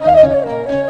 Música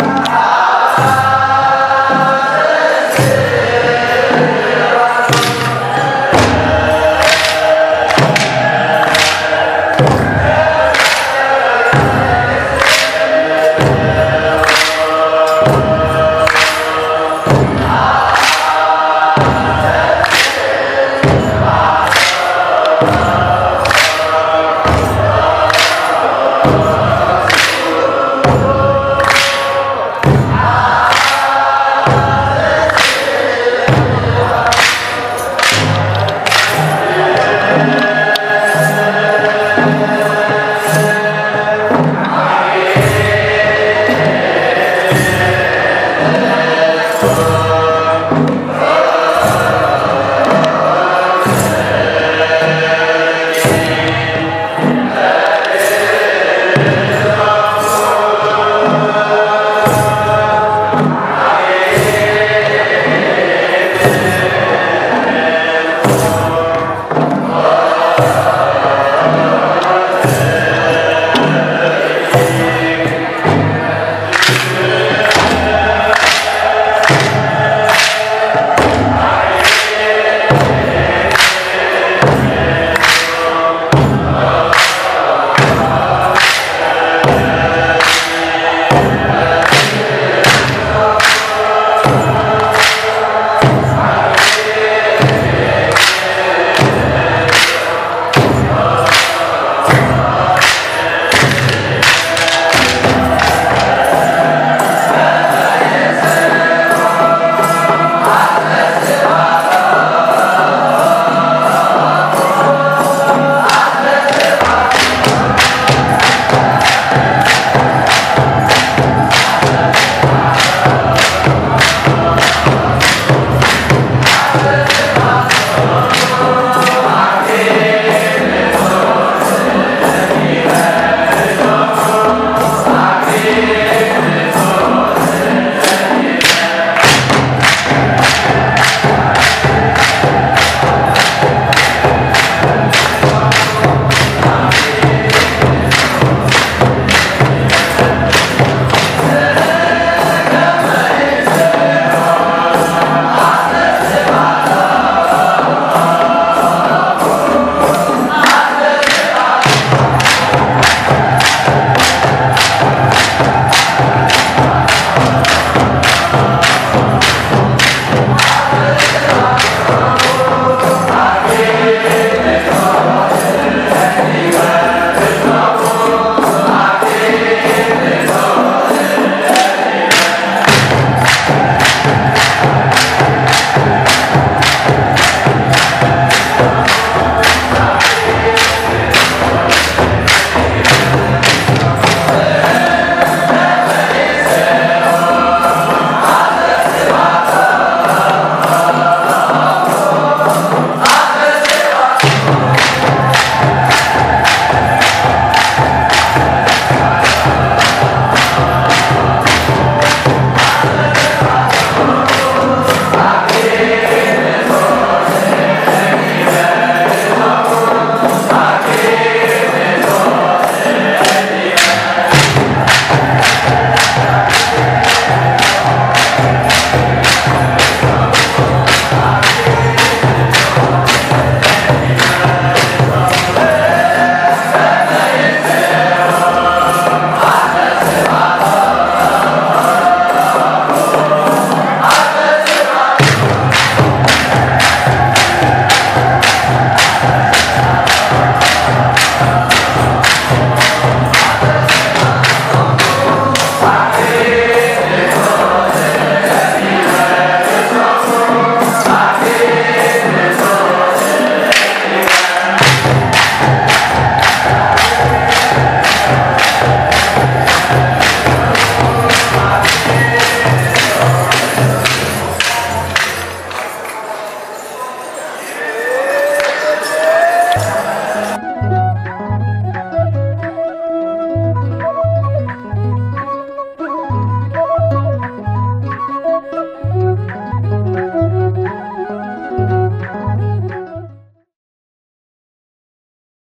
Amen.